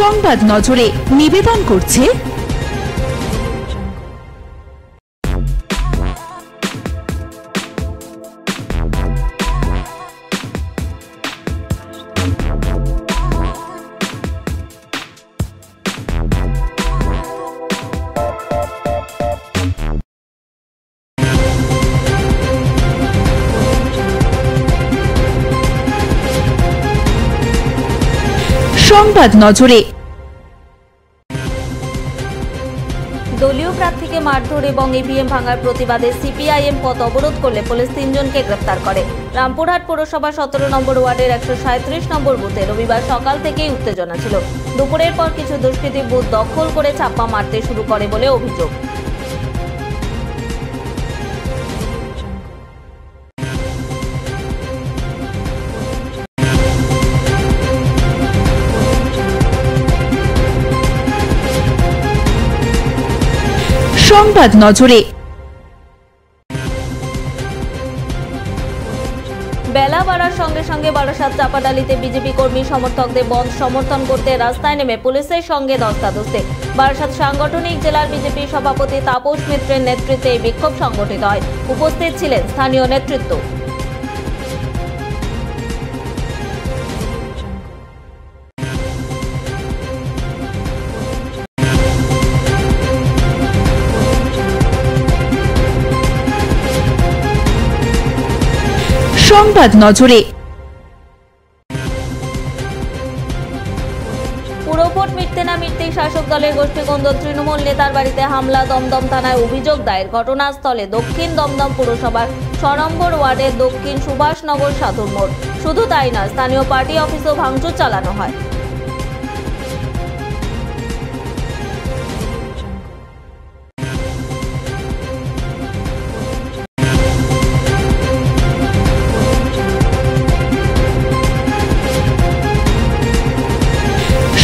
সংবাদ নজরে নিবেদন করছে সংবাদ নজরে। দলীয় প্রার্থীকে মারধর এবং ইভিএম ভাঙার প্রতিবাদে সিপিআইএম পথ অবরোধ করলে পুলিশ তিনজনকে গ্রেপ্তার করে। রামপুরহাট পৌরসভা সতেরো নম্বর ওয়ার্ডের একশো সাঁত্রিশ নম্বর বুথে রবিবার সকাল থেকেই উত্তেজনা ছিল। দুপুরের পর কিছু দুষ্কৃতী বুথ দখল করে চাপা মারতে শুরু করে বলে অভিযোগ। সংবাদ নজরে। বেলা বাড়ার সঙ্গে সঙ্গে বারাসাত চাপাডালিতে বিজেপি কর্মী সমর্থকদের বন্ধ সমর্থন করতে রাস্তায় নেমে পুলিশের সঙ্গে ধস্তাধস্তি বারাসাত সাংগঠনিক জেলার বিজেপি সভাপতি তাপস মিত্রের নেতৃত্বে বিক্ষোভ সংগঠিত হয়। উপস্থিত ছিলেন স্থানীয় নেতৃত্ব। সংবাদ নজরে। পুরভোট মিটতে না মিটতেই শাসক দলের গোষ্ঠীকন্দ তৃণমূল নেতার বাড়িতে হামলা, দমদম থানায় অভিযোগ দায়ের। ঘটনাস্থলে দক্ষিণ দমদম পুরসভার ছ নম্বর ওয়ার্ডের দক্ষিণ সুভাষনগর সাধুর মোড়। শুধু তাই না স্থানীয় পার্টি অফিসও ভাঙচুর চালানো হয়।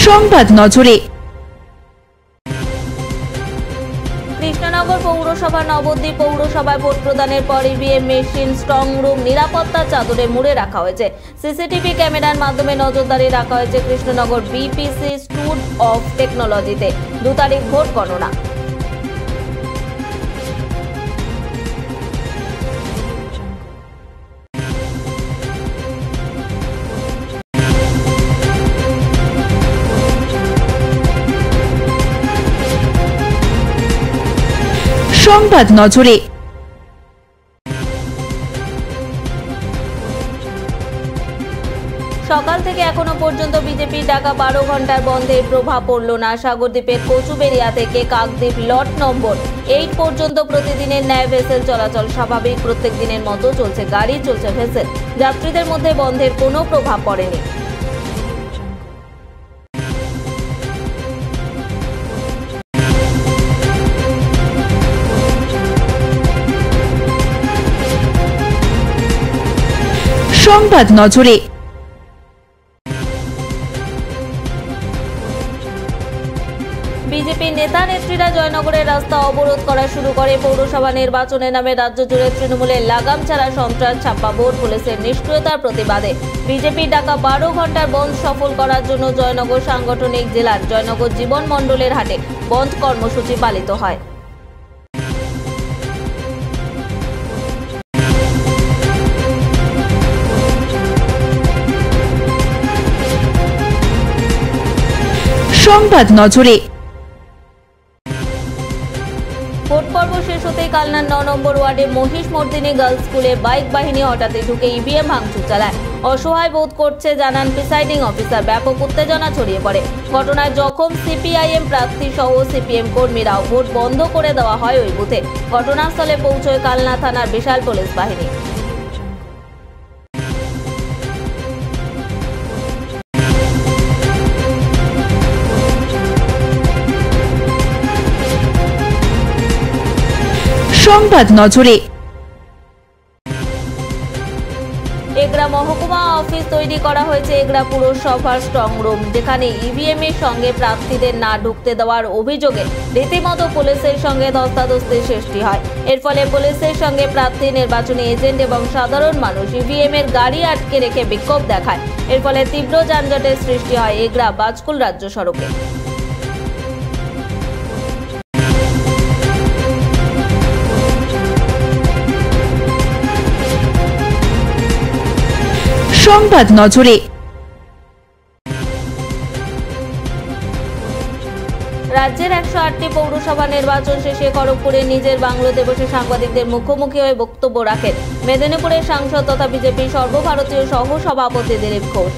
সংবাদ নজরে। কৃষ্ণনগর পৌরসভা নবদ্বীপ পৌরসভায় ভোট প্রদানের পর ইভিএম মেশিন স্ট্রং রুম নিরাপত্তার চাদরে মুড়ে রাখা হয়েছে। সিসিটিভি ক্যামেরার মাধ্যমে নজরদারি রাখা হয়েছে কৃষ্ণনগর বিপিসি স্টুড অফ টেকনোলজিতে দু তারিখ ভোট গণনা। সংবাদ নজরে। সকাল থেকে এখনও পর্যন্ত বিজেপির ডাকা বারো ঘণ্টার বন্ধের প্রভাব পড়ল না। সাগরদ্বীপের কচুবেরিয়া থেকে কাকদ্বীপ লট নম্বর। এইট পর্যন্ত প্রতিদিনের ন্যায় ভেসেল চলাচল স্বাভাবিক। প্রত্যেক দিনের মতো চলছে গাড়ি, চলছে ভেসেল। যাত্রীদের মধ্যে বন্ধের কোনো প্রভাব পড়েনি। সংবাদ নজরে। বিজেপি নেতা নেত্রীরা জয়নগরের রাস্তা অবরোধ করা শুরু করে। পৌরসভা নির্বাচনের নামে রাজ্য জুড়ে তৃণমূলের লাগাম ছাড়া সন্ত্রাস, ছাপ্পা ভোট পুলিশের নিষ্ক্রিয়তার প্রতিবাদে। বিজেপির ডাকা বারো ঘণ্টার বন্ধ সফল করার জন্য জয়নগর সাংগঠনিক জেলার জয়নগর জীবন মণ্ডলের হাটে বন্ধ কর্মসূচি পালিত হয়। সংবাদ নজরে। ভোট পর্ব শেষ হতেই কালনার ন নম্বর ওয়ার্ডে মহিষ মর্দিনী গার্লস স্কুলে বাইক বাহিনী হঠাৎই ঢুকে ইভিএম ভাঙচুর চালায়। অসহায় বোধ করছে, জানান প্রিসাইডিং অফিসার। ব্যাপক উত্তেজনা ছড়িয়ে পড়ে। ঘটনায় জখম সিপিআইএম প্রার্থী সহ সিপিএম কর্মীরাও ভোট বন্ধ করে দেওয়া হয় ওই বুথে। ঘটনাস্থলে পৌঁছয় কালনা থানার বিশাল পুলিশ বাহিনী। সংবাদ নজরে। এগরা মহকুমা অফিস তৈরি করা হয়েছে এগরা পুরসভার স্ট্রং রুম যেখানে ইভিএম এর সঙ্গে প্রার্থীদের না ঢুকতে দেওয়ার অভিযোগে রীতিমতো পুলিশের সঙ্গে ধস্তাধস্তির সৃষ্টি হয়। এর ফলে পুলিশের সঙ্গে প্রার্থী, নির্বাচনী এজেন্ট এবং সাধারণ মানুষ ইভিএম এর গাড়ি আটকে রেখে বিক্ষোভ দেখায়। এর ফলে তীব্র যানজটের সৃষ্টি হয় এগরা বাজকুল রাজ্য সড়কে। সংবাদ নজরে। রাজ্যের একশো আটটি পৌরসভা নির্বাচন শেষে খড়গপুরে নিজের বাংলোতে বসে সাংবাদিকদের মুখোমুখি হয়ে বক্তব্য রাখেন। মেদিনীপুরের সাংসদ তথা বিজেপির সর্বভারতীয় সহ সভাপতি দিলীপ ঘোষ।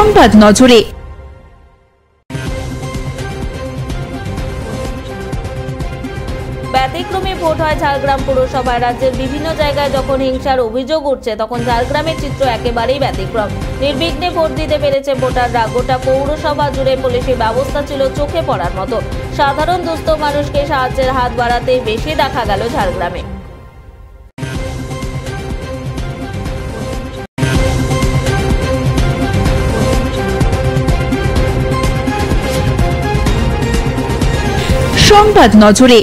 সংবাদ নজরে। ব্যতিক্রমী ভোট হয় ঝাড়গ্রাম পুরসভায়। রাজ্যের বিভিন্ন জায়গায় যখন হিংসার অভিযোগ উঠছে, তখন ঝাড়গ্রামের চিত্র একেবারেই ব্যতিক্রম। নির্বিঘ্নে ভোট দিতে পেরেছে ভোটাররা। গোটা পৌরসভা জুড়ে পুলিশের ব্যবস্থা ছিল চোখে পড়ার মতো। সাধারণ দুস্থ মানুষকে সাহায্যের হাত বাড়াতেই বেশি দেখা গেল ঝাড়গ্রামে। সংবাদ নজরে।